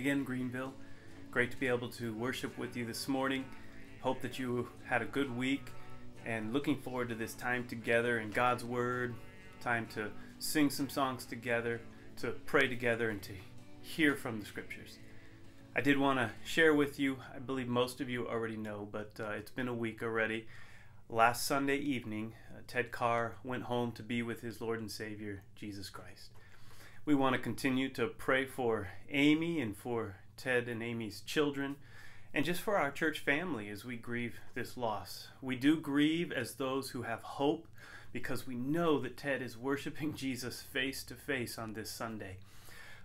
again, Greenville. Great to be able to worship with you this morning. Hope that you had a good week and looking forward to this time together in God's Word, time to sing some songs together, to pray together, and to hear from the Scriptures. I did want to share with you, I believe most of you already know, but uh, it's been a week already. Last Sunday evening, uh, Ted Carr went home to be with his Lord and Savior, Jesus Christ. We want to continue to pray for Amy and for Ted and Amy's children, and just for our church family as we grieve this loss. We do grieve as those who have hope because we know that Ted is worshiping Jesus face to face on this Sunday.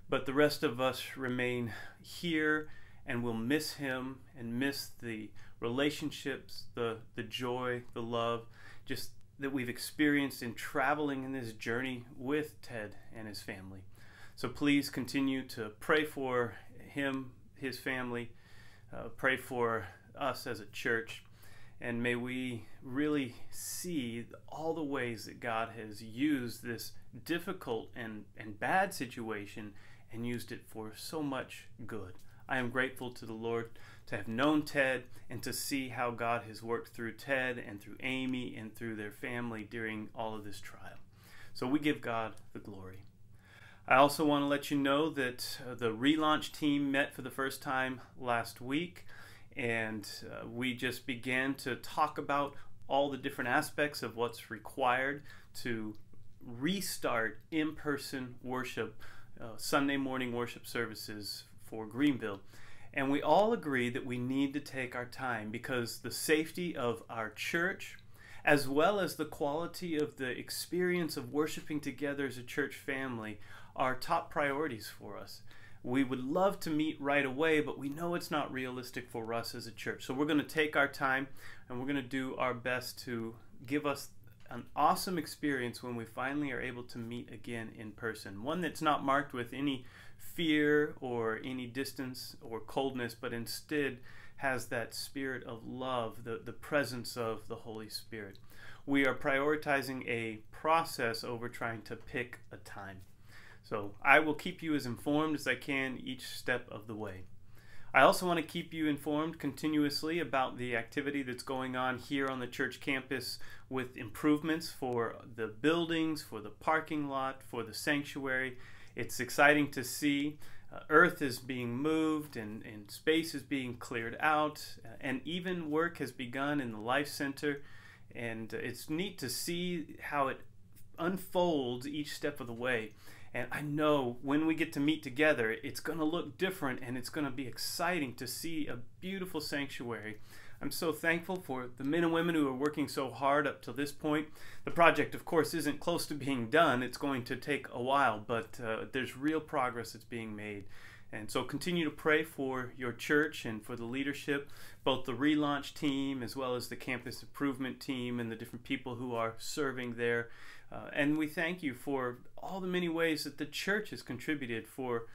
But the rest of us remain here and will miss him and miss the relationships, the, the joy, the love, just that we've experienced in traveling in this journey with Ted and his family. So please continue to pray for him, his family, uh, pray for us as a church, and may we really see all the ways that God has used this difficult and, and bad situation and used it for so much good. I am grateful to the Lord to have known Ted and to see how God has worked through Ted and through Amy and through their family during all of this trial. So we give God the glory. I also want to let you know that uh, the relaunch team met for the first time last week, and uh, we just began to talk about all the different aspects of what's required to restart in person worship, uh, Sunday morning worship services for Greenville. And we all agree that we need to take our time because the safety of our church, as well as the quality of the experience of worshiping together as a church family, are top priorities for us. We would love to meet right away, but we know it's not realistic for us as a church. So we're going to take our time and we're going to do our best to give us an awesome experience when we finally are able to meet again in person. One that's not marked with any fear or any distance or coldness, but instead has that spirit of love, the, the presence of the Holy Spirit. We are prioritizing a process over trying to pick a time. So I will keep you as informed as I can each step of the way. I also want to keep you informed continuously about the activity that's going on here on the church campus with improvements for the buildings, for the parking lot, for the sanctuary. It's exciting to see. Uh, earth is being moved and, and space is being cleared out, uh, and even work has begun in the Life Center. And uh, it's neat to see how it unfolds each step of the way. And I know when we get to meet together, it's going to look different and it's going to be exciting to see a beautiful sanctuary. I'm so thankful for the men and women who are working so hard up to this point. The project, of course, isn't close to being done. It's going to take a while, but uh, there's real progress that's being made. And so continue to pray for your church and for the leadership, both the relaunch team as well as the campus improvement team and the different people who are serving there. Uh, and we thank you for all the many ways that the church has contributed for,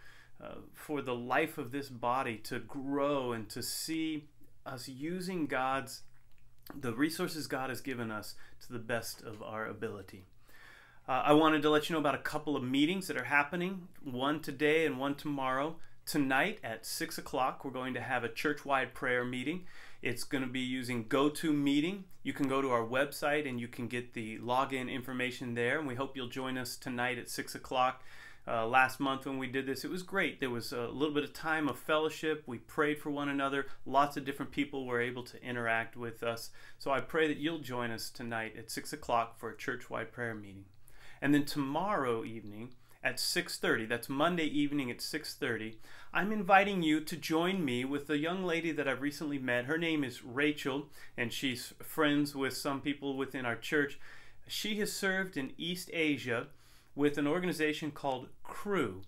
uh, for the life of this body to grow and to see us using God's, the resources God has given us to the best of our ability. Uh, I wanted to let you know about a couple of meetings that are happening, one today and one tomorrow. Tonight at 6 o'clock, we're going to have a church wide prayer meeting. It's going to be using GoToMeeting. You can go to our website and you can get the login information there. And we hope you'll join us tonight at 6 o'clock. Uh, last month when we did this, it was great. There was a little bit of time of fellowship. We prayed for one another. Lots of different people were able to interact with us. So I pray that you'll join us tonight at 6 o'clock for a church wide prayer meeting. And then tomorrow evening, at 6:30 that's Monday evening at 6:30 I'm inviting you to join me with a young lady that I've recently met. Her name is Rachel and she's friends with some people within our church. She has served in East Asia with an organization called Cru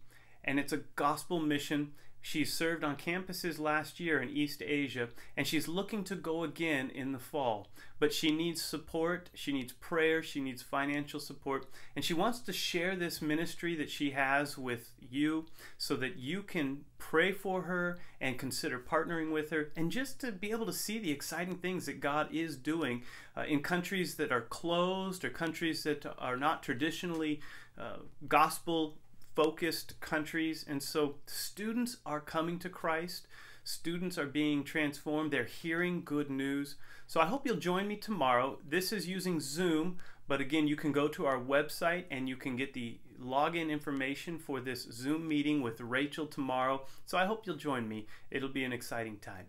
and it's a gospel mission she served on campuses last year in East Asia, and she's looking to go again in the fall. But she needs support, she needs prayer, she needs financial support, and she wants to share this ministry that she has with you so that you can pray for her and consider partnering with her, and just to be able to see the exciting things that God is doing uh, in countries that are closed or countries that are not traditionally uh, gospel focused countries. And so students are coming to Christ. Students are being transformed. They're hearing good news. So I hope you'll join me tomorrow. This is using Zoom, but again, you can go to our website and you can get the login information for this Zoom meeting with Rachel tomorrow. So I hope you'll join me. It'll be an exciting time.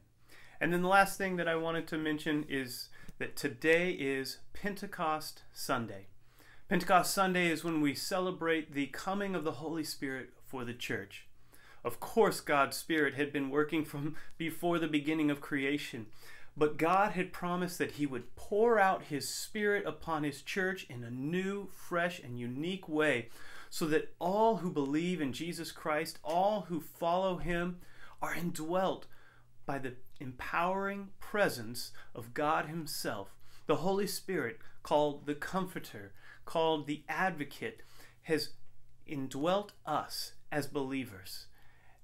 And then the last thing that I wanted to mention is that today is Pentecost Sunday. Pentecost Sunday is when we celebrate the coming of the Holy Spirit for the church. Of course, God's Spirit had been working from before the beginning of creation, but God had promised that He would pour out His Spirit upon His church in a new, fresh, and unique way so that all who believe in Jesus Christ, all who follow Him, are indwelt by the empowering presence of God Himself. The Holy Spirit, called the Comforter, called the Advocate, has indwelt us as believers.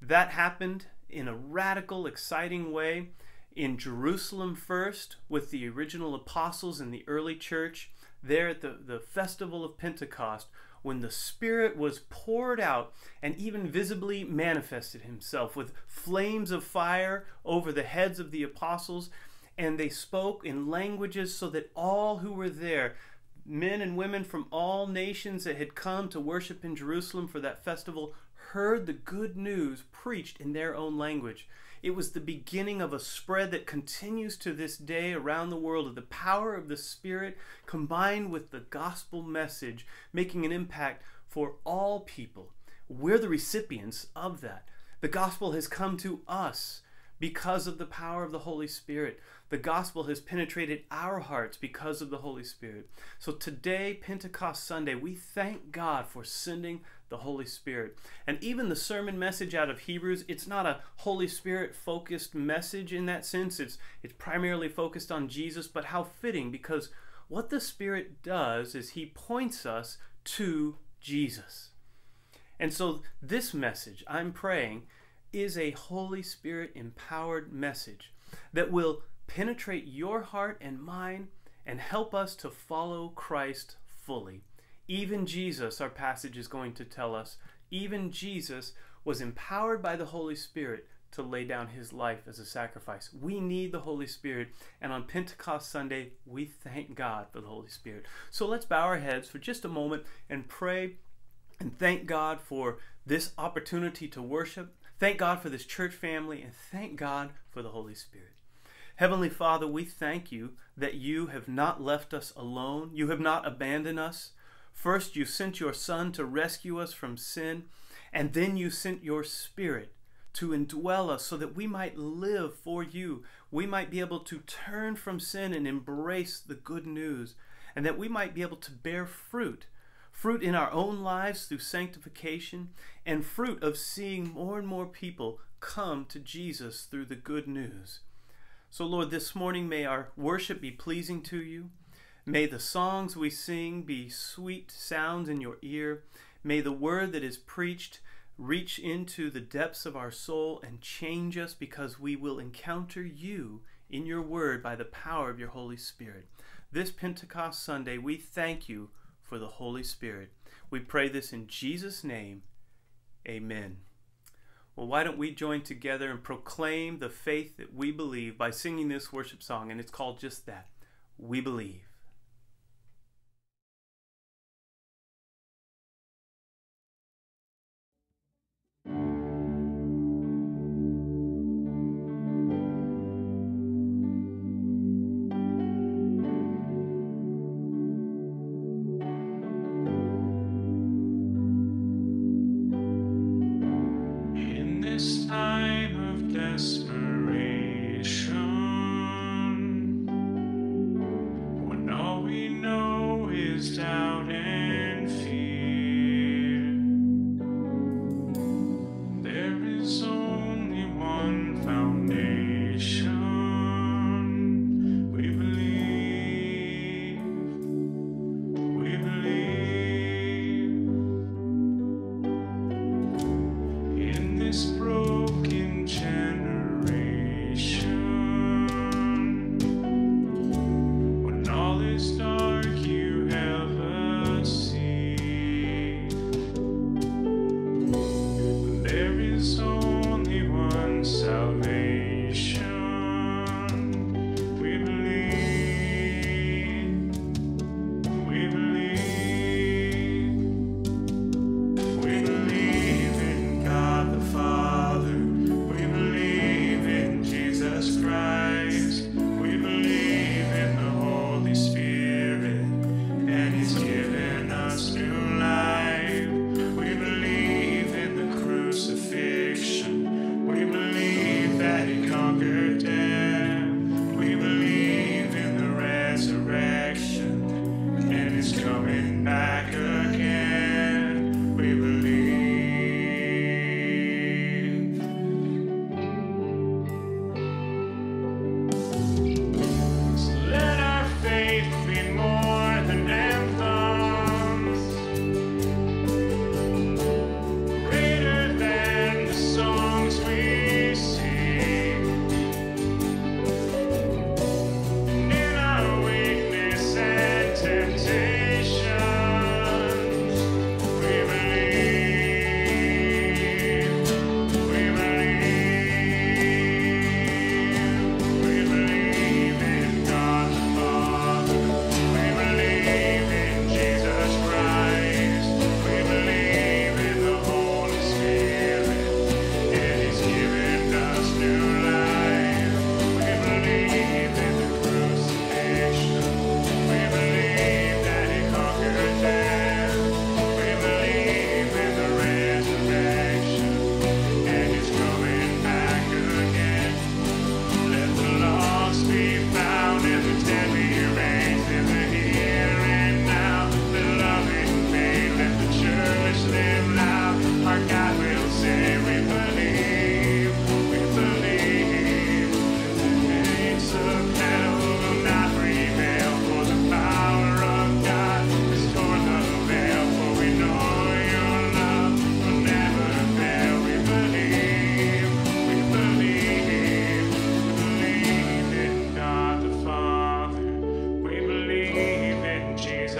That happened in a radical, exciting way in Jerusalem first with the original apostles in the early church, there at the, the festival of Pentecost, when the Spirit was poured out and even visibly manifested himself with flames of fire over the heads of the apostles, and they spoke in languages so that all who were there, men and women from all nations that had come to worship in Jerusalem for that festival, heard the good news preached in their own language. It was the beginning of a spread that continues to this day around the world of the power of the Spirit combined with the gospel message, making an impact for all people. We're the recipients of that. The gospel has come to us because of the power of the Holy Spirit. The gospel has penetrated our hearts because of the Holy Spirit. So today, Pentecost Sunday, we thank God for sending the Holy Spirit. And even the sermon message out of Hebrews, it's not a Holy Spirit focused message in that sense. It's it's primarily focused on Jesus, but how fitting because what the Spirit does is he points us to Jesus. And so this message, I'm praying, is a Holy Spirit empowered message that will penetrate your heart and mine and help us to follow Christ fully. Even Jesus, our passage is going to tell us, even Jesus was empowered by the Holy Spirit to lay down his life as a sacrifice. We need the Holy Spirit, and on Pentecost Sunday, we thank God for the Holy Spirit. So let's bow our heads for just a moment and pray and thank God for this opportunity to worship. Thank God for this church family, and thank God for the Holy Spirit. Heavenly Father, we thank you that you have not left us alone. You have not abandoned us. First, you sent your Son to rescue us from sin, and then you sent your Spirit to indwell us so that we might live for you. We might be able to turn from sin and embrace the good news, and that we might be able to bear fruit fruit in our own lives through sanctification, and fruit of seeing more and more people come to Jesus through the good news. So, Lord, this morning may our worship be pleasing to you. May the songs we sing be sweet sounds in your ear. May the word that is preached reach into the depths of our soul and change us because we will encounter you in your word by the power of your Holy Spirit. This Pentecost Sunday, we thank you for the Holy Spirit. We pray this in Jesus' name. Amen. Well, why don't we join together and proclaim the faith that we believe by singing this worship song? And it's called just that We Believe.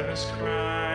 Christ.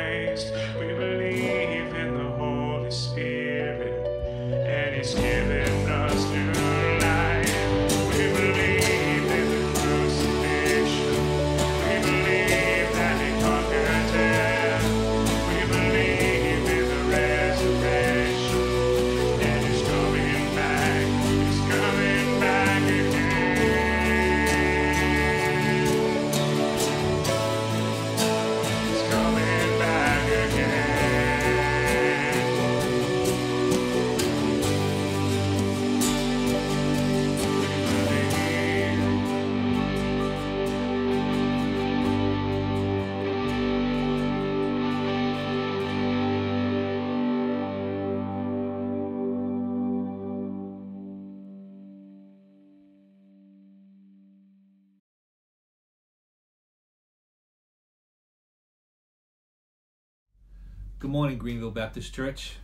Morning, Greenville Baptist Church.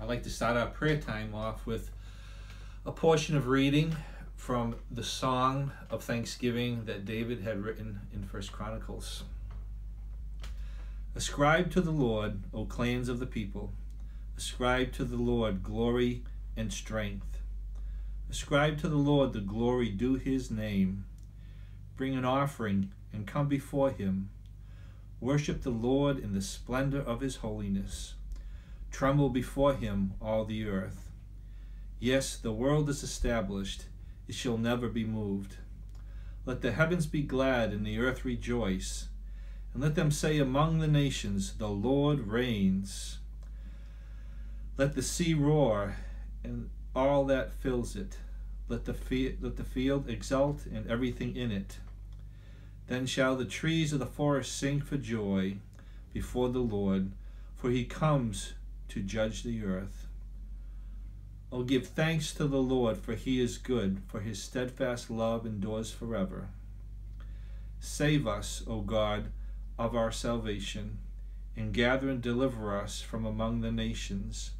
I'd like to start our prayer time off with a portion of reading from the song of thanksgiving that David had written in First Chronicles. Ascribe to the Lord, O clans of the people. Ascribe to the Lord glory and strength. Ascribe to the Lord the glory due his name. Bring an offering and come before him. Worship the Lord in the splendor of his holiness. Tremble before him, all the earth. Yes, the world is established, it shall never be moved. Let the heavens be glad and the earth rejoice, and let them say among the nations, The Lord reigns. Let the sea roar and all that fills it. Let the, let the field exult and everything in it. Then shall the trees of the forest sing for joy before the Lord, for he comes to judge the earth. Oh, give thanks to the Lord, for he is good, for his steadfast love endures forever. Save us, O God, of our salvation, and gather and deliver us from among the nations,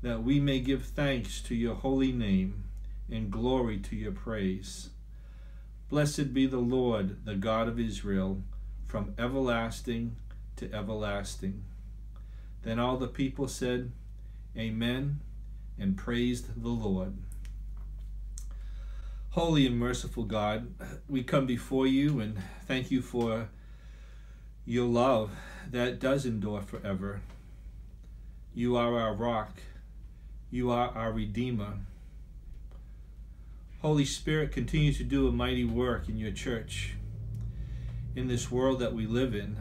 that we may give thanks to your holy name and glory to your praise. Blessed be the Lord, the God of Israel, from everlasting to everlasting. Then all the people said, Amen, and praised the Lord. Holy and merciful God, we come before you and thank you for your love that does endure forever. You are our rock. You are our Redeemer. Holy Spirit, continue to do a mighty work in your church, in this world that we live in.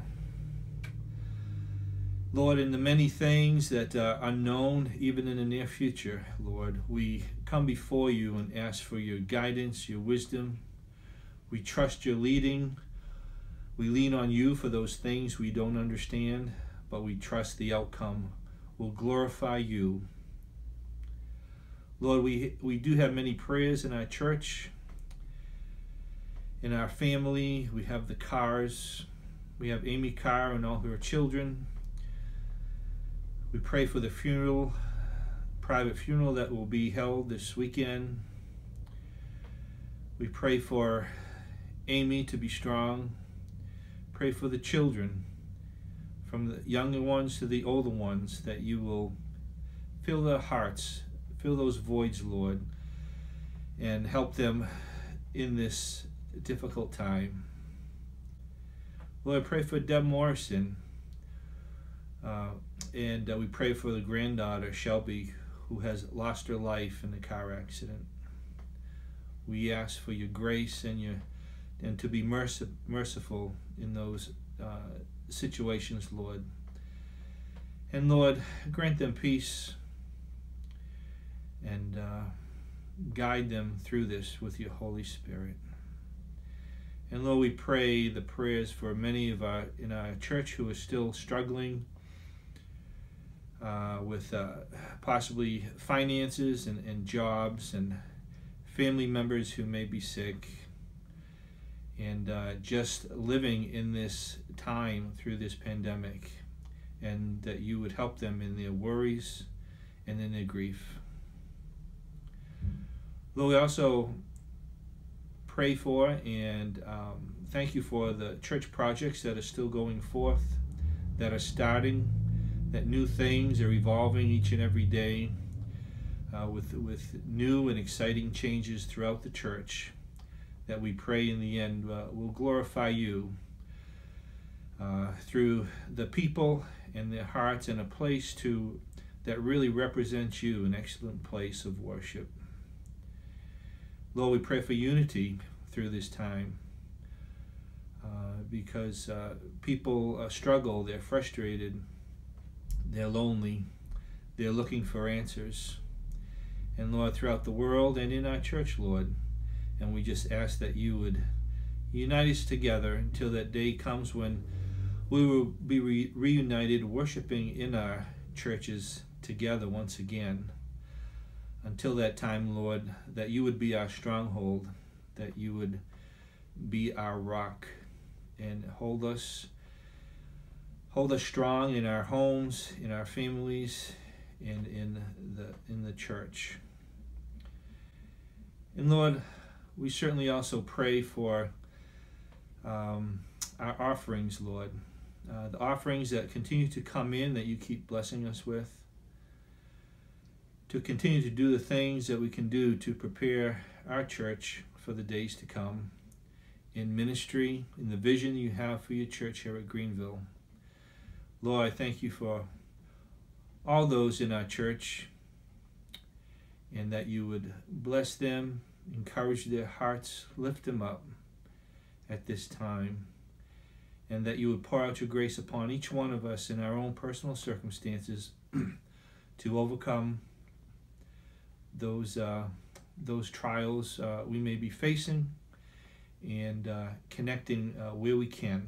Lord, in the many things that are unknown, even in the near future, Lord, we come before you and ask for your guidance, your wisdom. We trust your leading. We lean on you for those things we don't understand, but we trust the outcome will glorify you Lord, we, we do have many prayers in our church, in our family. We have the Carrs. We have Amy Carr and all her children. We pray for the funeral, private funeral that will be held this weekend. We pray for Amy to be strong. Pray for the children, from the younger ones to the older ones, that you will fill their hearts Fill those voids, Lord, and help them in this difficult time. Lord, I pray for Deb Morrison. Uh, and uh, we pray for the granddaughter, Shelby, who has lost her life in the car accident. We ask for your grace and your and to be merci- merciful in those uh, situations, Lord. And Lord, grant them peace and uh, guide them through this with your Holy Spirit. And Lord, we pray the prayers for many of our in our church who are still struggling uh, with uh, possibly finances and, and jobs and family members who may be sick and uh, just living in this time through this pandemic and that you would help them in their worries and in their grief. Lord, we also pray for and um, thank you for the church projects that are still going forth, that are starting, that new things are evolving each and every day uh, with, with new and exciting changes throughout the church that we pray in the end uh, will glorify you uh, through the people and their hearts and a place to that really represents you, an excellent place of worship. Lord, we pray for unity through this time uh, because uh, people uh, struggle, they're frustrated, they're lonely, they're looking for answers. And Lord, throughout the world and in our church, Lord, and we just ask that you would unite us together until that day comes when we will be re- reunited, worshiping in our churches together once again until that time, Lord, that you would be our stronghold, that you would be our rock, and hold us hold us strong in our homes, in our families, and in the in the church. And Lord, we certainly also pray for um, our offerings, Lord. Uh, the offerings that continue to come in that you keep blessing us with. To continue to do the things that we can do to prepare our church for the days to come in ministry, in the vision you have for your church here at Greenville. Lord, I thank you for all those in our church and that you would bless them, encourage their hearts, lift them up at this time, and that you would pour out your grace upon each one of us in our own personal circumstances to overcome those uh, those trials uh, we may be facing and uh, connecting uh, where we can.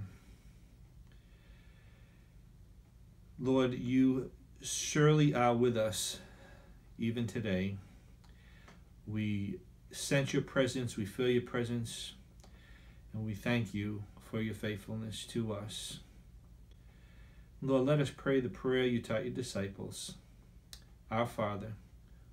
Lord, you surely are with us even today. We sense your presence, we feel your presence, and we thank you for your faithfulness to us. Lord, let us pray the prayer you taught your disciples. Our Father,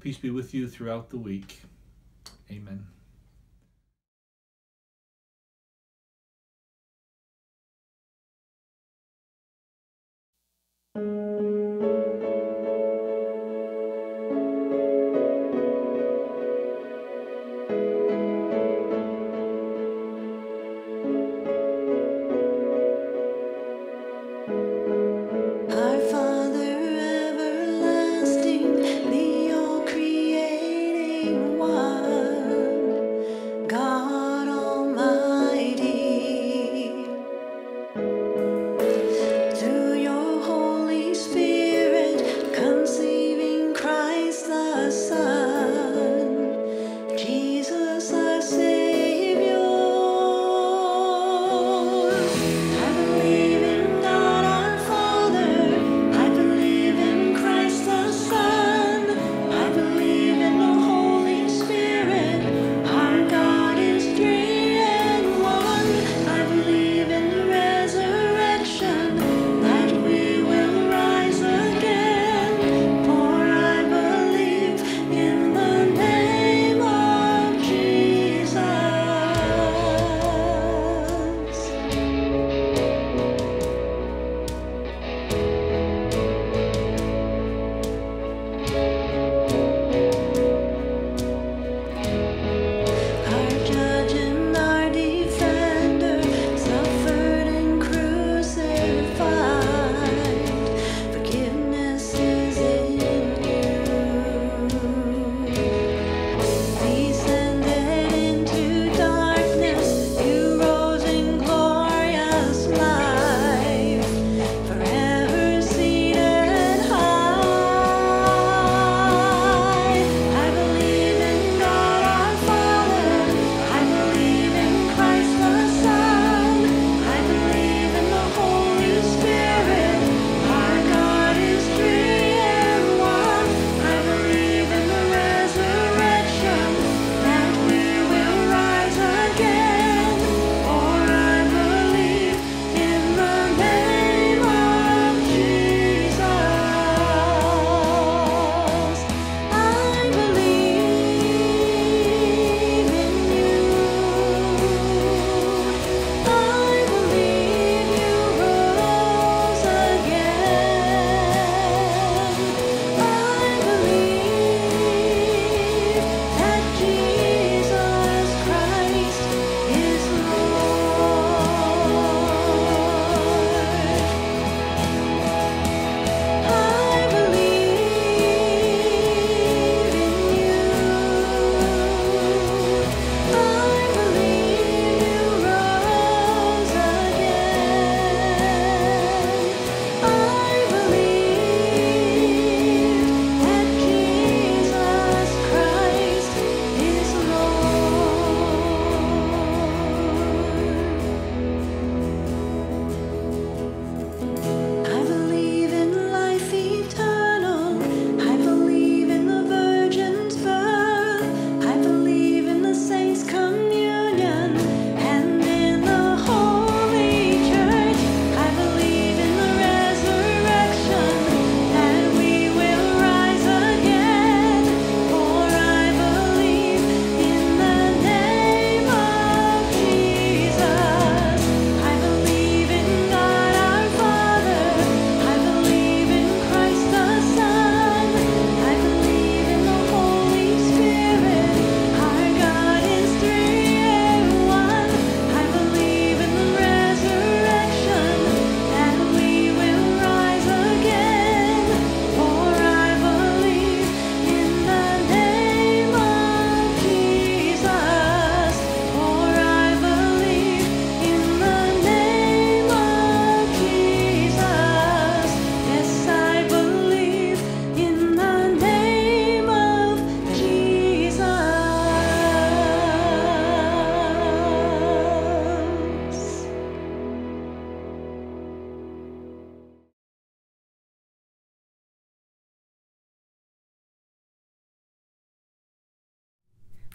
Peace be with you throughout the week. Amen. Our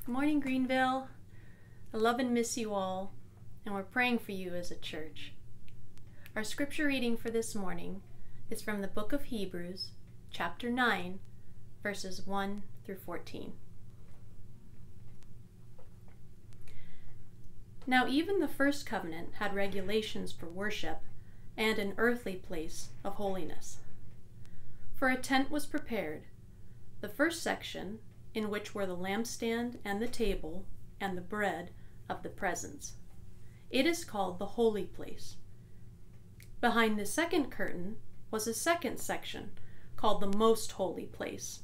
Good morning, Greenville. I love and miss you all, and we're praying for you as a church. Our scripture reading for this morning is from the book of Hebrews, chapter 9, verses 1 through 14. Now, even the first covenant had regulations for worship and an earthly place of holiness. For a tent was prepared. The first section, in which were the lampstand and the table and the bread of the presence. It is called the holy place. Behind the second curtain was a second section called the most holy place,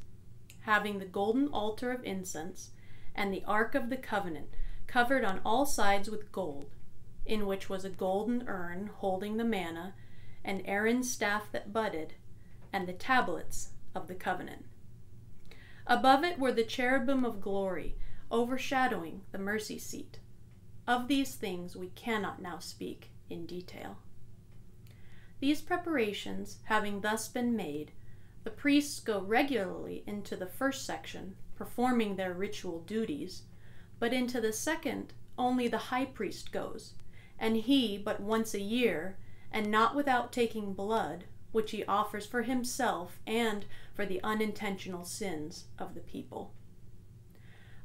having the golden altar of incense and the ark of the covenant covered on all sides with gold, in which was a golden urn holding the manna, and Aaron's staff that budded, and the tablets of the covenant. Above it were the cherubim of glory, overshadowing the mercy seat. Of these things we cannot now speak in detail. These preparations having thus been made, the priests go regularly into the first section, performing their ritual duties, but into the second only the high priest goes, and he but once a year, and not without taking blood, which he offers for himself and for the unintentional sins of the people.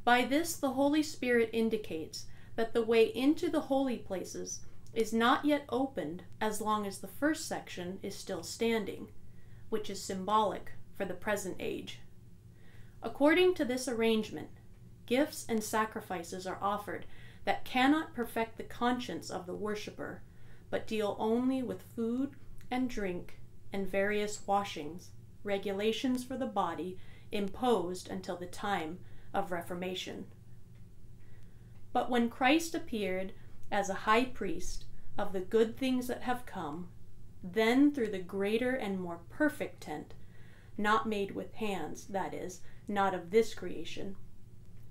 By this, the Holy Spirit indicates that the way into the holy places is not yet opened as long as the first section is still standing, which is symbolic for the present age. According to this arrangement, gifts and sacrifices are offered that cannot perfect the conscience of the worshipper, but deal only with food and drink and various washings, regulations for the body imposed until the time of Reformation. But when Christ appeared as a high priest of the good things that have come, then through the greater and more perfect tent, not made with hands, that is, not of this creation,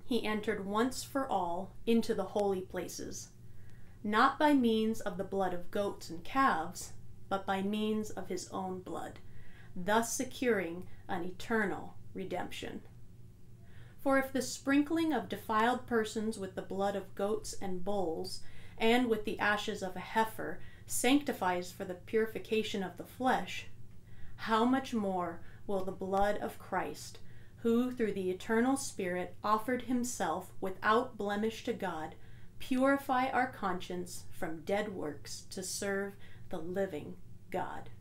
he entered once for all into the holy places, not by means of the blood of goats and calves, but by means of his own blood, thus securing an eternal redemption. For if the sprinkling of defiled persons with the blood of goats and bulls, and with the ashes of a heifer, sanctifies for the purification of the flesh, how much more will the blood of Christ, who through the eternal Spirit offered himself without blemish to God, purify our conscience from dead works to serve the living God?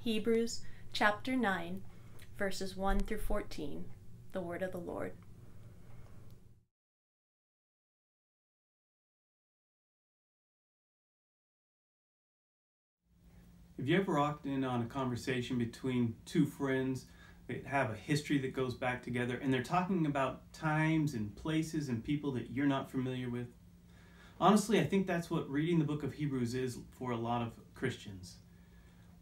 Hebrews chapter 9, verses 1 through 14 the word of the Lord. Have you ever walked in on a conversation between two friends that have a history that goes back together and they're talking about times and places and people that you're not familiar with? Honestly, I think that's what reading the book of Hebrews is for a lot of Christians.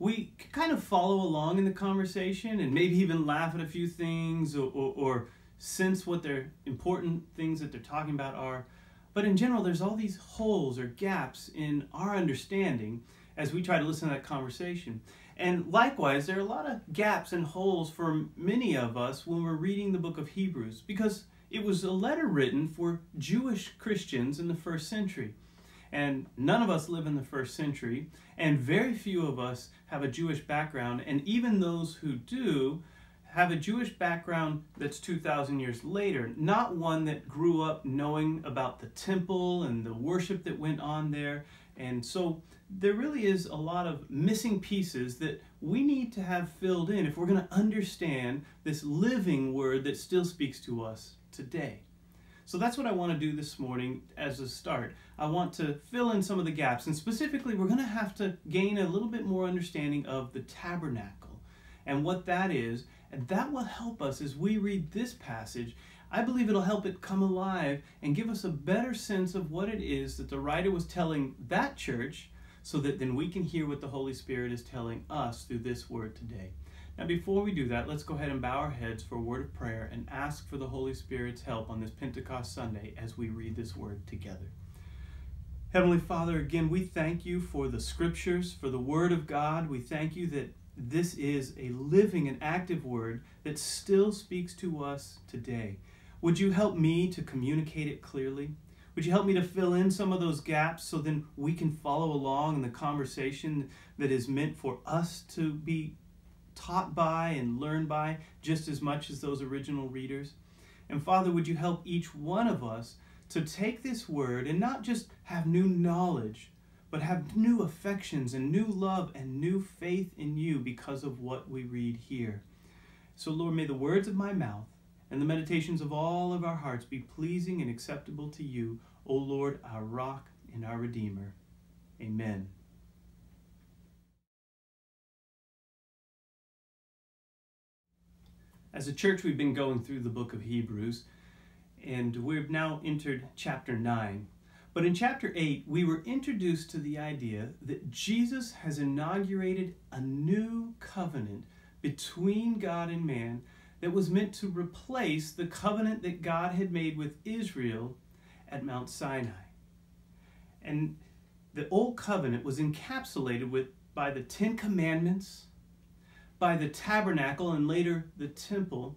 We kind of follow along in the conversation and maybe even laugh at a few things or, or, or sense what their important things that they're talking about are. But in general, there's all these holes or gaps in our understanding as we try to listen to that conversation. And likewise, there are a lot of gaps and holes for many of us when we're reading the book of Hebrews because it was a letter written for Jewish Christians in the first century. And none of us live in the first century, and very few of us have a Jewish background. And even those who do have a Jewish background that's 2,000 years later, not one that grew up knowing about the temple and the worship that went on there. And so there really is a lot of missing pieces that we need to have filled in if we're going to understand this living word that still speaks to us today. So that's what I want to do this morning as a start. I want to fill in some of the gaps, and specifically, we're going to have to gain a little bit more understanding of the tabernacle and what that is, and that will help us as we read this passage. I believe it'll help it come alive and give us a better sense of what it is that the writer was telling that church so that then we can hear what the Holy Spirit is telling us through this word today. Now, before we do that, let's go ahead and bow our heads for a word of prayer and ask for the Holy Spirit's help on this Pentecost Sunday as we read this word together. Heavenly Father, again, we thank you for the scriptures, for the word of God. We thank you that this is a living and active word that still speaks to us today. Would you help me to communicate it clearly? Would you help me to fill in some of those gaps so then we can follow along in the conversation that is meant for us to be taught by and learned by just as much as those original readers? And Father, would you help each one of us to take this word and not just have new knowledge, but have new affections and new love and new faith in you because of what we read here? So, Lord, may the words of my mouth and the meditations of all of our hearts be pleasing and acceptable to you, O Lord, our rock and our Redeemer. Amen. As a church, we've been going through the book of Hebrews, and we've now entered chapter 9. But in chapter 8, we were introduced to the idea that Jesus has inaugurated a new covenant between God and man that was meant to replace the covenant that God had made with Israel at Mount Sinai. And the old covenant was encapsulated with by the 10 commandments, by the tabernacle and later the temple,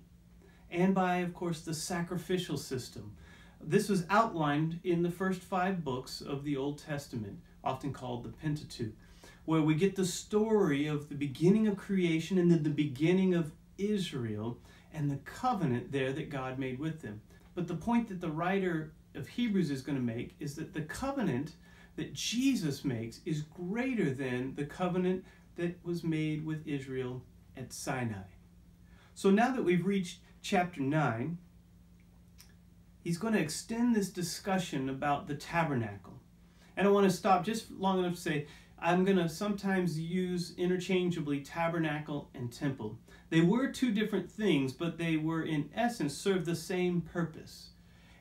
and by of course the sacrificial system. This was outlined in the first 5 books of the Old Testament, often called the Pentateuch, where we get the story of the beginning of creation and then the beginning of Israel and the covenant there that God made with them. But the point that the writer of Hebrews is going to make is that the covenant that Jesus makes is greater than the covenant that was made with Israel at Sinai. So now that we've reached chapter 9, he's going to extend this discussion about the tabernacle. And I want to stop just long enough to say I'm going to sometimes use interchangeably tabernacle and temple. They were two different things, but they were in essence served the same purpose.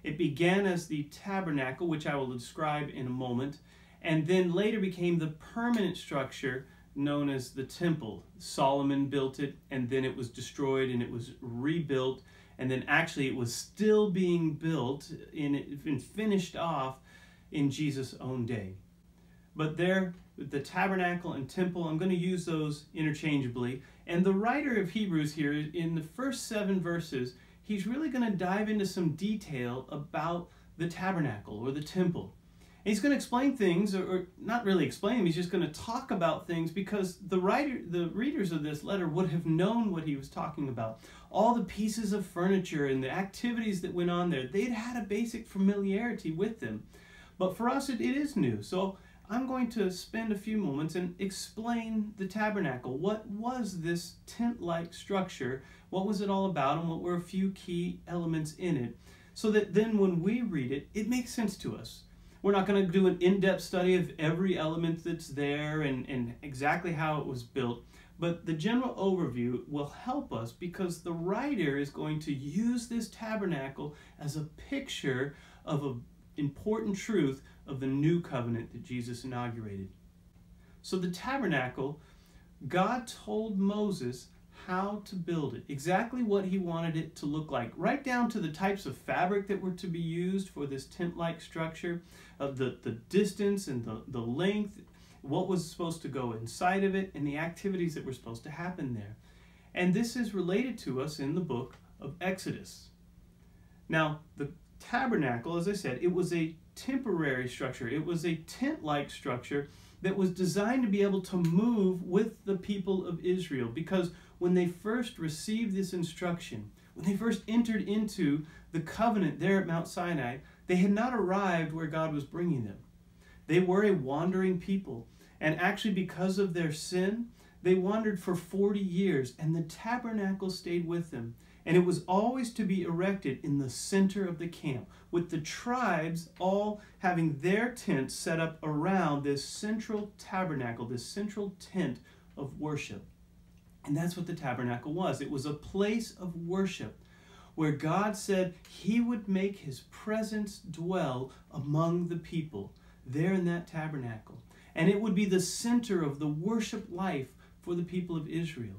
It began as the tabernacle, which I will describe in a moment, and then later became the permanent structure known as the temple. Solomon built it, and then it was destroyed and it was rebuilt, and then actually it was still being built and finished off in Jesus' own day. But there, the tabernacle and temple, I'm going to use those interchangeably. And the writer of Hebrews here, in the first seven verses, he's really going to dive into some detail about the tabernacle or the temple. He's going to explain things, or, or not really explain them, he's just going to talk about things because the writer, the readers of this letter would have known what he was talking about. All the pieces of furniture and the activities that went on there, they'd had a basic familiarity with them. But for us, it, it is new. So I'm going to spend a few moments and explain the tabernacle. What was this tent like structure? What was it all about? And what were a few key elements in it? So that then when we read it, it makes sense to us. We're not going to do an in depth study of every element that's there and, and exactly how it was built, but the general overview will help us because the writer is going to use this tabernacle as a picture of an important truth of the new covenant that Jesus inaugurated. So, the tabernacle, God told Moses how to build it, exactly what he wanted it to look like, right down to the types of fabric that were to be used for this tent like structure, of the, the distance and the, the length, what was supposed to go inside of it, and the activities that were supposed to happen there. And this is related to us in the book of Exodus. Now, the tabernacle, as I said, it was a temporary structure. It was a tent like structure that was designed to be able to move with the people of Israel because when they first received this instruction, when they first entered into the covenant there at Mount Sinai, they had not arrived where God was bringing them. They were a wandering people. And actually, because of their sin, they wandered for 40 years, and the tabernacle stayed with them and it was always to be erected in the center of the camp, with the tribes all having their tents set up around this central tabernacle, this central tent of worship. And that's what the tabernacle was it was a place of worship where God said he would make his presence dwell among the people there in that tabernacle. And it would be the center of the worship life for the people of Israel.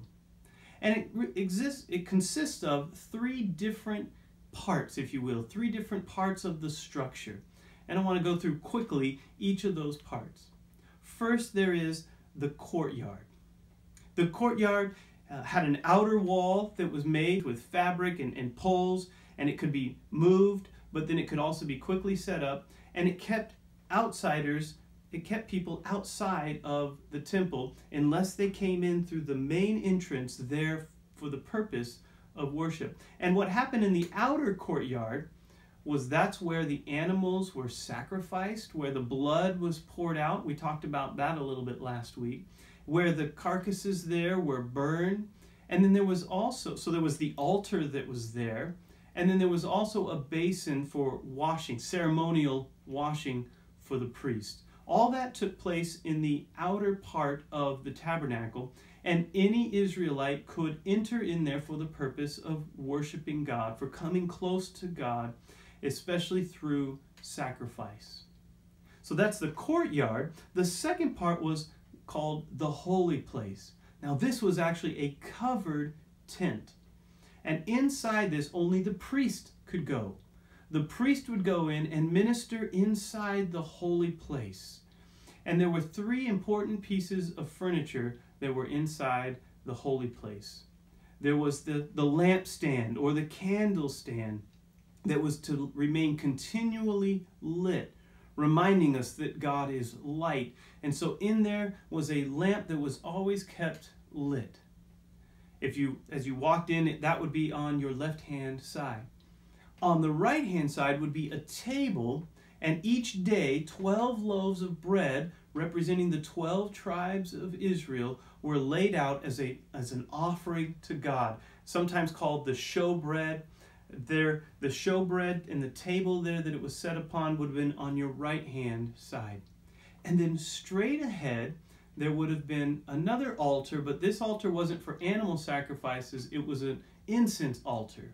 And it exists it consists of three different parts, if you will, three different parts of the structure. And I want to go through quickly each of those parts. First, there is the courtyard. The courtyard uh, had an outer wall that was made with fabric and, and poles, and it could be moved, but then it could also be quickly set up, and it kept outsiders, it kept people outside of the temple unless they came in through the main entrance there for the purpose of worship. And what happened in the outer courtyard was that's where the animals were sacrificed, where the blood was poured out. We talked about that a little bit last week. Where the carcasses there were burned. And then there was also, so there was the altar that was there. And then there was also a basin for washing, ceremonial washing for the priest. All that took place in the outer part of the tabernacle, and any Israelite could enter in there for the purpose of worshiping God, for coming close to God, especially through sacrifice. So that's the courtyard. The second part was called the holy place. Now, this was actually a covered tent. And inside this, only the priest could go. The priest would go in and minister inside the holy place. And there were three important pieces of furniture that were inside the holy place. There was the, the lampstand or the candle stand that was to remain continually lit, reminding us that God is light. And so in there was a lamp that was always kept lit. If you as you walked in, that would be on your left-hand side. On the right-hand side would be a table and each day 12 loaves of bread representing the 12 tribes of Israel were laid out as a as an offering to God, sometimes called the showbread. There the showbread and the table there that it was set upon would have been on your right hand side. And then straight ahead there would have been another altar but this altar wasn't for animal sacrifices it was an incense altar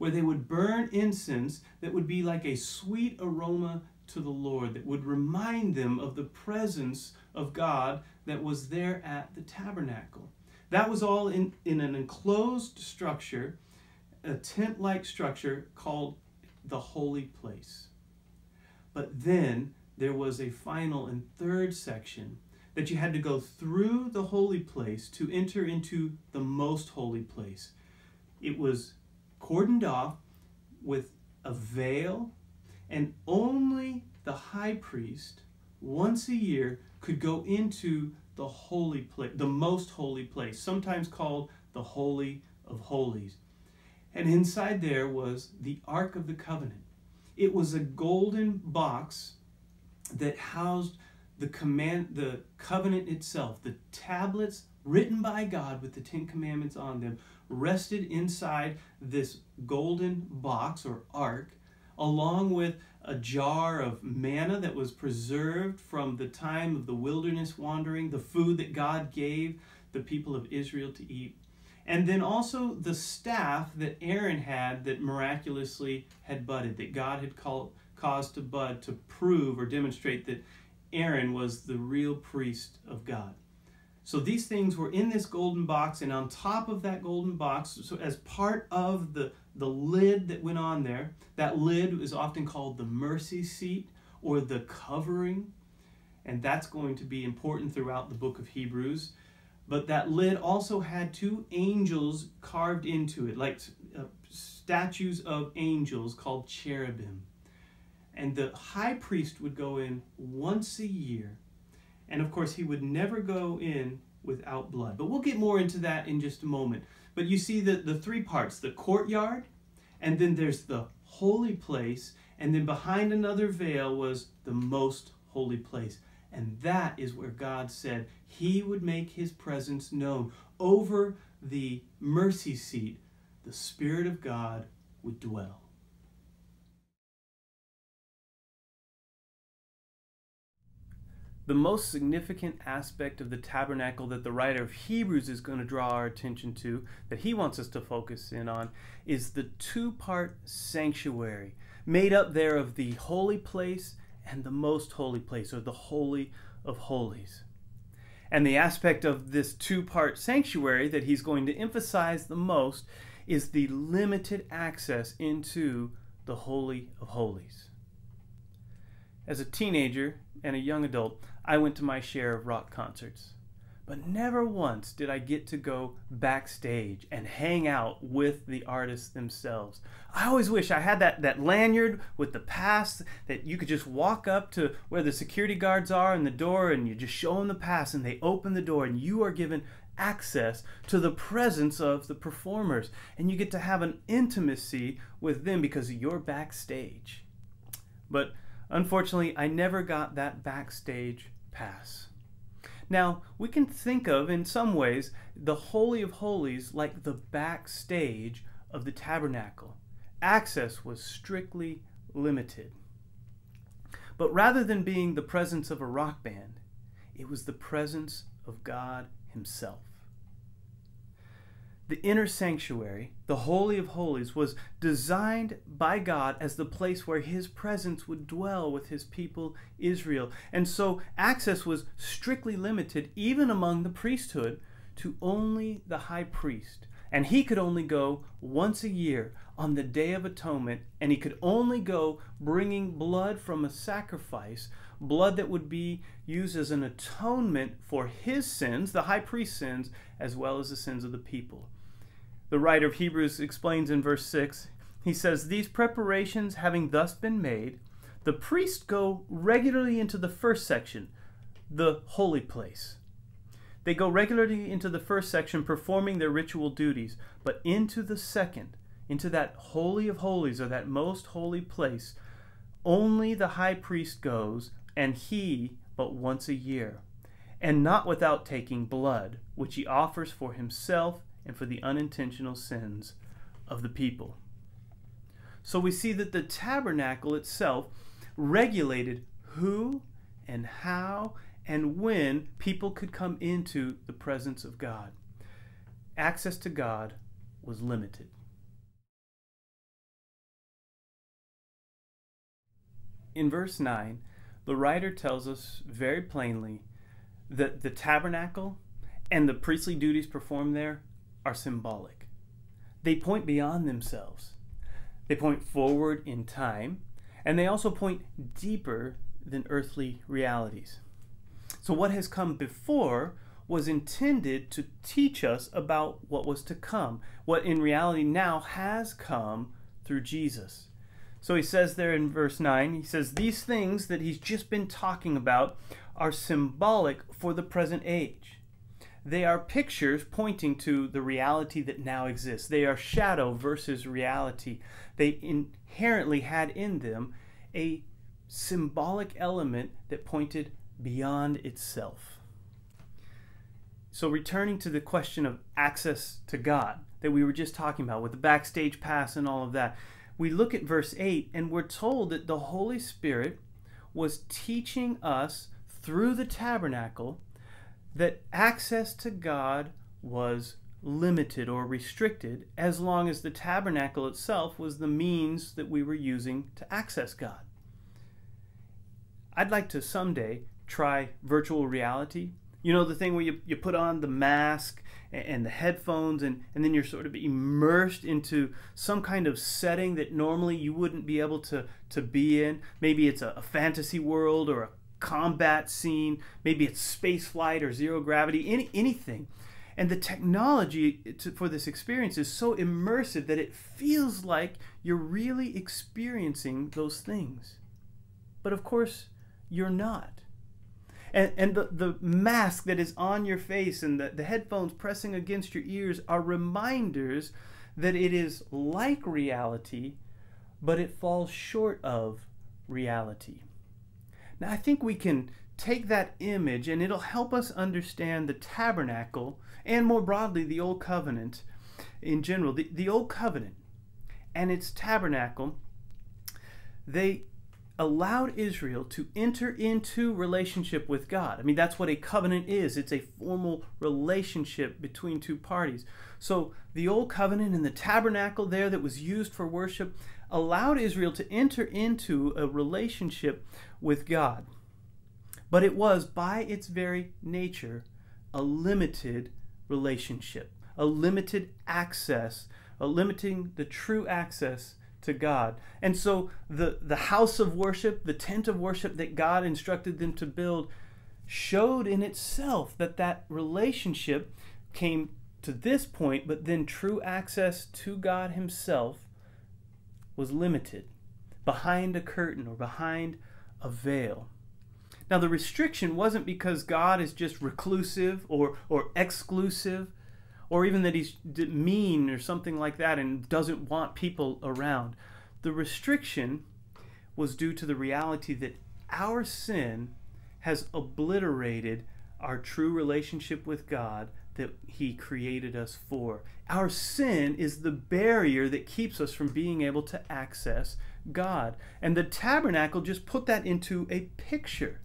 where they would burn incense that would be like a sweet aroma to the lord that would remind them of the presence of god that was there at the tabernacle that was all in, in an enclosed structure a tent like structure called the holy place. But then there was a final and third section that you had to go through the holy place to enter into the most holy place. It was cordoned off with a veil, and only the high priest once a year could go into the holy place, the most holy place, sometimes called the Holy of Holies. And inside there was the Ark of the Covenant. It was a golden box that housed the command the covenant itself, the tablets written by God with the 10 commandments on them rested inside this golden box or ark along with a jar of manna that was preserved from the time of the wilderness wandering, the food that God gave the people of Israel to eat and then also the staff that Aaron had that miraculously had budded, that God had called, caused to bud to prove or demonstrate that Aaron was the real priest of God. So these things were in this golden box, and on top of that golden box, so as part of the, the lid that went on there, that lid is often called the mercy seat or the covering. And that's going to be important throughout the book of Hebrews. But that lid also had two angels carved into it, like uh, statues of angels called cherubim. And the high priest would go in once a year. And of course, he would never go in without blood. But we'll get more into that in just a moment. But you see the, the three parts the courtyard, and then there's the holy place, and then behind another veil was the most holy place. And that is where God said he would make his presence known. Over the mercy seat, the Spirit of God would dwell. The most significant aspect of the tabernacle that the writer of Hebrews is going to draw our attention to, that he wants us to focus in on, is the two part sanctuary, made up there of the holy place and the most holy place, or the Holy of Holies. And the aspect of this two part sanctuary that he's going to emphasize the most is the limited access into the Holy of Holies. As a teenager and a young adult, I went to my share of rock concerts. but never once did I get to go backstage and hang out with the artists themselves. I always wish I had that, that lanyard with the pass that you could just walk up to where the security guards are in the door and you just show them the pass and they open the door and you are given access to the presence of the performers and you get to have an intimacy with them because you're backstage. But unfortunately, I never got that backstage pass. Now, we can think of, in some ways, the Holy of Holies like the backstage of the tabernacle. Access was strictly limited. But rather than being the presence of a rock band, it was the presence of God Himself. The inner sanctuary, the Holy of Holies, was designed by God as the place where His presence would dwell with His people Israel. And so access was strictly limited, even among the priesthood, to only the high priest. And he could only go once a year on the Day of Atonement, and he could only go bringing blood from a sacrifice, blood that would be used as an atonement for his sins, the high priest's sins, as well as the sins of the people. The writer of Hebrews explains in verse 6 he says, These preparations having thus been made, the priests go regularly into the first section, the holy place. They go regularly into the first section, performing their ritual duties, but into the second, into that holy of holies, or that most holy place, only the high priest goes, and he but once a year, and not without taking blood, which he offers for himself and for the unintentional sins of the people. So we see that the tabernacle itself regulated who and how and when people could come into the presence of God. Access to God was limited. In verse 9, the writer tells us very plainly that the tabernacle and the priestly duties performed there are symbolic. They point beyond themselves. They point forward in time, and they also point deeper than earthly realities. So, what has come before was intended to teach us about what was to come, what in reality now has come through Jesus. So he says there in verse 9, he says, These things that he's just been talking about are symbolic for the present age. They are pictures pointing to the reality that now exists. They are shadow versus reality. They inherently had in them a symbolic element that pointed beyond itself. So, returning to the question of access to God that we were just talking about with the backstage pass and all of that, we look at verse 8 and we're told that the Holy Spirit was teaching us through the tabernacle that access to God was limited or restricted as long as the tabernacle itself was the means that we were using to access God. I'd like to someday try virtual reality. You know, the thing where you, you put on the mask and, the headphones, and, and then you're sort of immersed into some kind of setting that normally you wouldn't be able to, to be in. Maybe it's a, a fantasy world or a combat scene, maybe it's space flight or zero gravity, any, anything. And the technology to, for this experience is so immersive that it feels like you're really experiencing those things. But of course, you're not and, and the, the mask that is on your face and the, the headphones pressing against your ears are reminders that it is like reality, but it falls short of reality. Now, I think we can take that image and it'll help us understand the tabernacle and more broadly the Old Covenant in general. The, the Old Covenant and its tabernacle, they allowed Israel to enter into relationship with God. I mean, that's what a covenant is it's a formal relationship between two parties. So, the old covenant and the tabernacle there that was used for worship allowed Israel to enter into a relationship with God. But it was, by its very nature, a limited relationship, a limited access, a limiting the true access to God. And so the, the house of worship, the tent of worship that God instructed them to build, showed in itself that that relationship came to this point, but then true access to God Himself was limited behind a curtain or behind a veil. Now, the restriction wasn't because God is just reclusive or, or exclusive, or even that he's mean or something like that and doesn't want people around. The restriction was due to the reality that our sin has obliterated our true relationship with God that He created us for. Our sin is the barrier that keeps us from being able to access God. And the tabernacle just put that into a picture.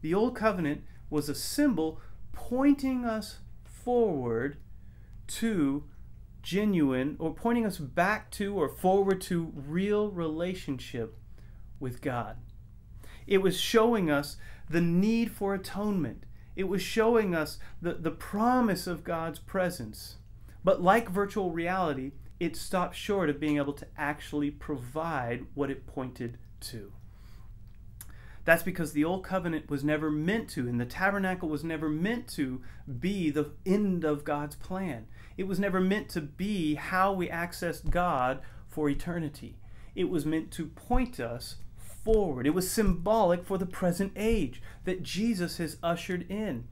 The Old Covenant was a symbol pointing us forward to genuine, or pointing us back to or forward to real relationship with God. It was showing us the need for atonement. It was showing us the, the promise of God's presence. But like virtual reality, it stopped short of being able to actually provide what it pointed to. That's because the old covenant was never meant to, and the tabernacle was never meant to be the end of God's plan. It was never meant to be how we accessed God for eternity. It was meant to point us forward. It was symbolic for the present age that Jesus has ushered in.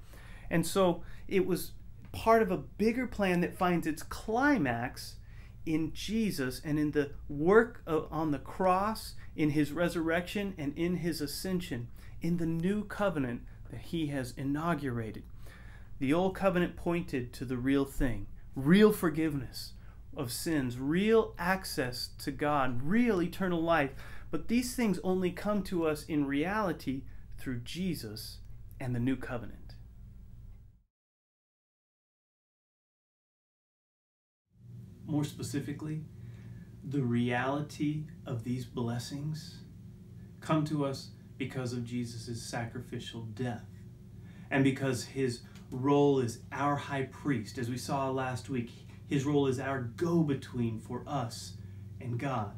And so it was part of a bigger plan that finds its climax in Jesus and in the work of, on the cross, in his resurrection, and in his ascension, in the new covenant that he has inaugurated. The old covenant pointed to the real thing real forgiveness of sins, real access to God, real eternal life. But these things only come to us in reality through Jesus and the new covenant. More specifically, the reality of these blessings come to us because of Jesus' sacrificial death and because his role is our high priest. As we saw last week, his role is our go between for us and God.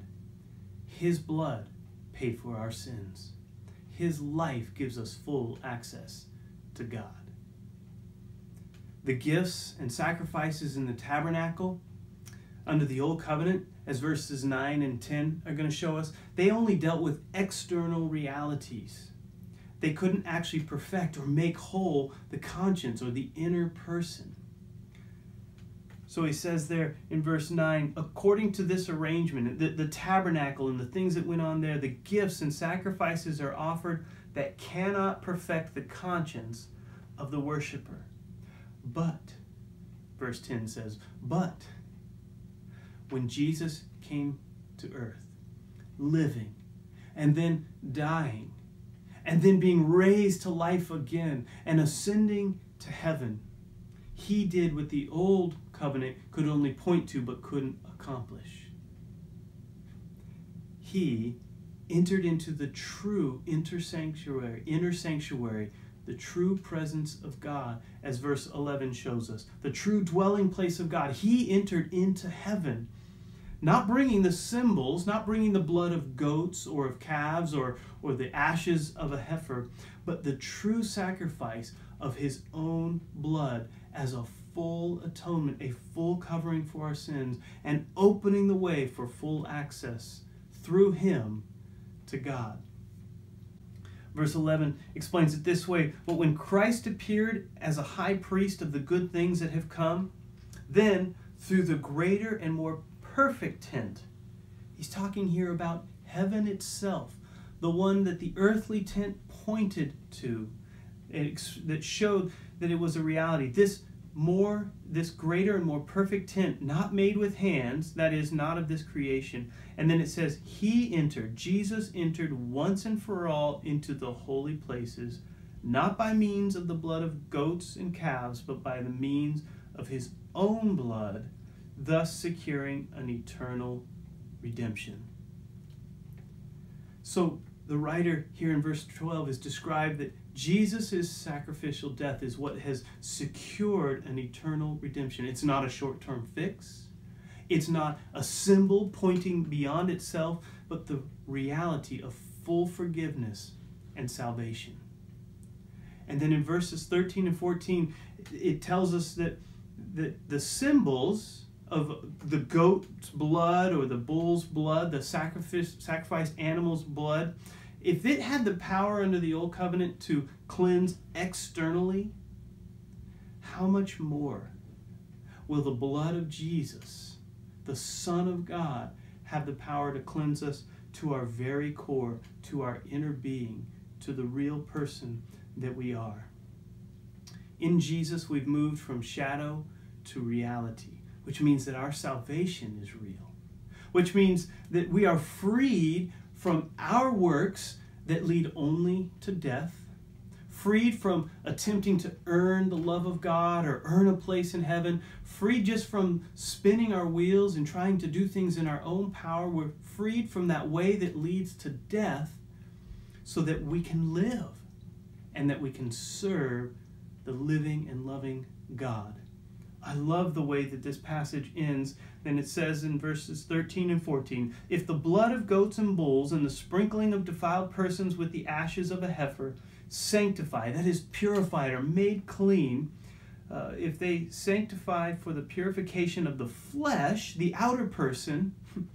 His blood paid for our sins. His life gives us full access to God. The gifts and sacrifices in the tabernacle under the old covenant, as verses 9 and 10 are going to show us, they only dealt with external realities. They couldn't actually perfect or make whole the conscience or the inner person. So he says there in verse 9, according to this arrangement, the, the tabernacle and the things that went on there, the gifts and sacrifices are offered that cannot perfect the conscience of the worshiper. But, verse 10 says, but when Jesus came to earth, living, and then dying, and then being raised to life again, and ascending to heaven, he did what the old covenant could only point to but couldn't accomplish. He entered into the true inter sanctuary, inner sanctuary, the true presence of God, as verse 11 shows us, the true dwelling place of God. He entered into heaven, not bringing the symbols, not bringing the blood of goats or of calves or, or the ashes of a heifer, but the true sacrifice of his own blood as a full atonement, a full covering for our sins, and opening the way for full access through him to God. Verse 11 explains it this way But when Christ appeared as a high priest of the good things that have come, then through the greater and more perfect tent, he's talking here about heaven itself, the one that the earthly tent pointed to, that showed that it was a reality. This more, this greater and more perfect tent, not made with hands, that is, not of this creation. And then it says, He entered, Jesus entered once and for all into the holy places, not by means of the blood of goats and calves, but by the means of His own blood, thus securing an eternal redemption. So, the writer here in verse 12 is described that Jesus' sacrificial death is what has secured an eternal redemption. It's not a short term fix, it's not a symbol pointing beyond itself, but the reality of full forgiveness and salvation. And then in verses 13 and 14, it tells us that, that the symbols of the goat's blood or the bull's blood, the sacrifice, sacrificed animal's blood, if it had the power under the old covenant to cleanse externally, how much more will the blood of Jesus, the Son of God, have the power to cleanse us to our very core, to our inner being, to the real person that we are? In Jesus, we've moved from shadow to reality, which means that our salvation is real, which means that we are freed from our works that lead only to death freed from attempting to earn the love of God or earn a place in heaven, freed just from spinning our wheels and trying to do things in our own power. We're freed from that way that leads to death so that we can live and that we can serve the living and loving God. I love the way that this passage ends. Then it says in verses 13 and 14 If the blood of goats and bulls and the sprinkling of defiled persons with the ashes of a heifer sanctify, that is, purified or made clean, uh, if they sanctify for the purification of the flesh, the outer person,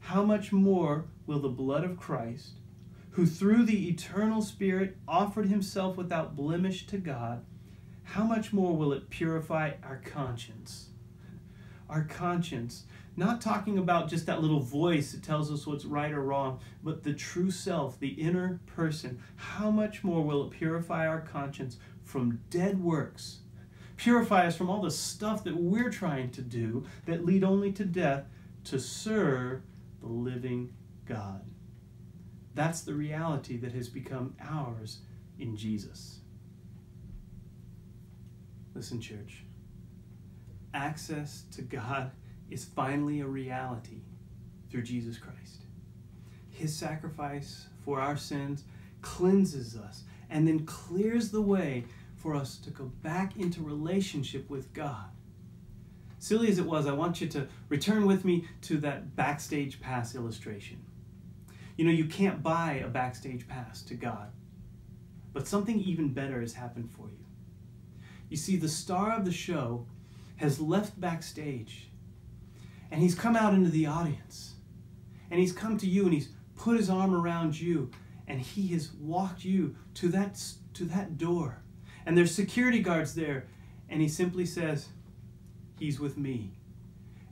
how much more will the blood of Christ, who through the eternal Spirit offered himself without blemish to God, how much more will it purify our conscience? Our conscience. Not talking about just that little voice that tells us what's right or wrong, but the true self, the inner person. How much more will it purify our conscience from dead works? Purify us from all the stuff that we're trying to do that lead only to death to serve the living God. That's the reality that has become ours in Jesus. Listen, church. Access to God is finally a reality through Jesus Christ. His sacrifice for our sins cleanses us and then clears the way for us to go back into relationship with God. Silly as it was, I want you to return with me to that backstage pass illustration. You know, you can't buy a backstage pass to God, but something even better has happened for you. You see, the star of the show has left backstage and he's come out into the audience. And he's come to you and he's put his arm around you and he has walked you to that to that door. And there's security guards there and he simply says he's with me.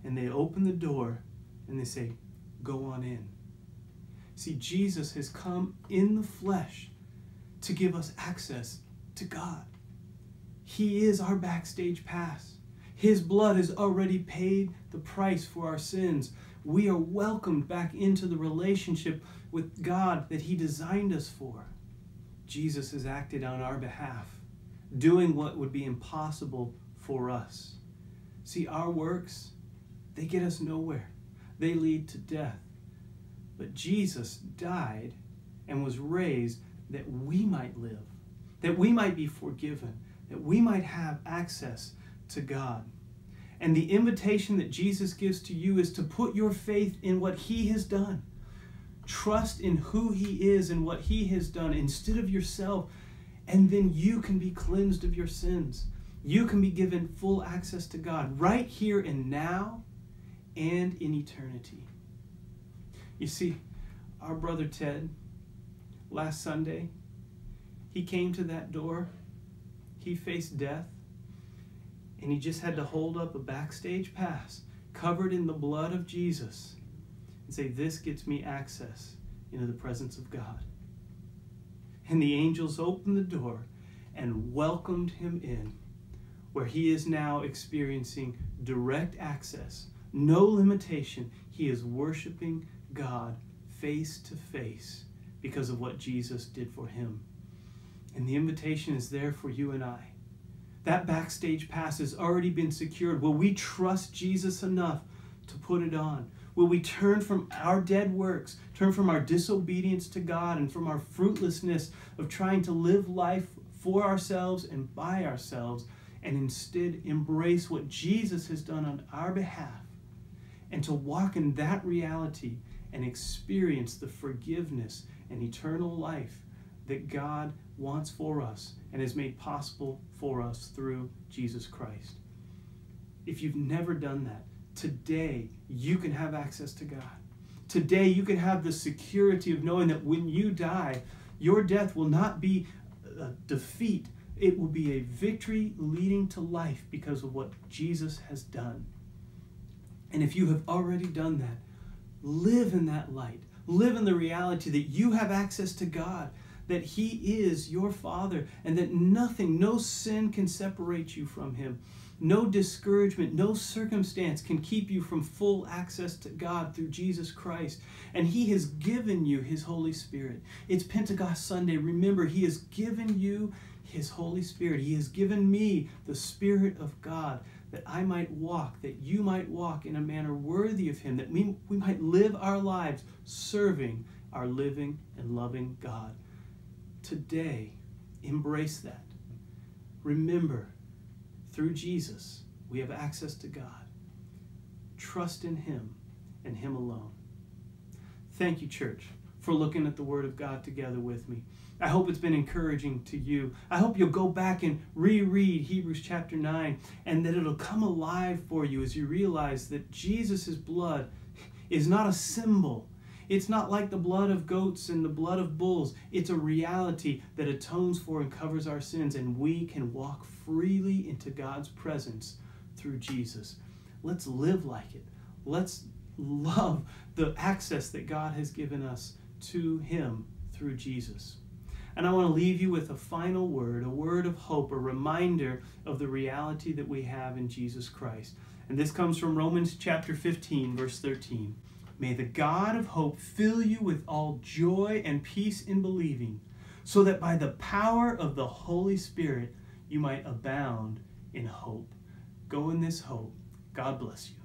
And they open the door and they say go on in. See jesus has come in the flesh to give us access to god he is our backstage pass his blood has already paid the price for our sins. We are welcomed back into the relationship with God that He designed us for. Jesus has acted on our behalf, doing what would be impossible for us. See, our works, they get us nowhere, they lead to death. But Jesus died and was raised that we might live, that we might be forgiven, that we might have access to God. And the invitation that Jesus gives to you is to put your faith in what He has done. Trust in who He is and what He has done instead of yourself. And then you can be cleansed of your sins. You can be given full access to God right here and now and in eternity. You see, our brother Ted, last Sunday, he came to that door. He faced death and he just had to hold up a backstage pass covered in the blood of Jesus and say, This gets me access into the presence of God. And the angels opened the door and welcomed him in, where he is now experiencing direct access, no limitation. He is worshiping God face to face because of what Jesus did for him. And the invitation is there for you and I. That backstage pass has already been secured. Will we trust Jesus enough to put it on? Will we turn from our dead works, turn from our disobedience to God, and from our fruitlessness of trying to live life for ourselves and by ourselves, and instead embrace what Jesus has done on our behalf, and to walk in that reality and experience the forgiveness and eternal life that God wants for us and has made possible for us through Jesus Christ. If you've never done that, today you can have access to God. Today you can have the security of knowing that when you die, your death will not be a defeat, it will be a victory leading to life because of what Jesus has done. And if you have already done that, live in that light. Live in the reality that you have access to God, that He is your Father, and that nothing, no sin can separate you from Him. No discouragement, no circumstance can keep you from full access to God through Jesus Christ. And He has given you His Holy Spirit. It's Pentecost Sunday. Remember, He has given you His Holy Spirit. He has given me the Spirit of God that I might walk, that you might walk in a manner worthy of Him, that we, we might live our lives serving our living and loving God. Today, embrace that. Remember, through Jesus, we have access to God. Trust in Him and Him alone. Thank you, church, for looking at the Word of God together with me. I hope it's been encouraging to you. I hope you'll go back and reread Hebrews chapter 9 and that it'll come alive for you as you realize that Jesus' blood is not a symbol. It's not like the blood of goats and the blood of bulls. It's a reality that atones for and covers our sins, and we can walk freely into God's presence through Jesus. Let's live like it. Let's love the access that God has given us to Him through Jesus. And I want to leave you with a final word, a word of hope, a reminder of the reality that we have in Jesus Christ. And this comes from Romans chapter 15, verse 13. May the God of hope fill you with all joy and peace in believing, so that by the power of the Holy Spirit you might abound in hope. Go in this hope. God bless you.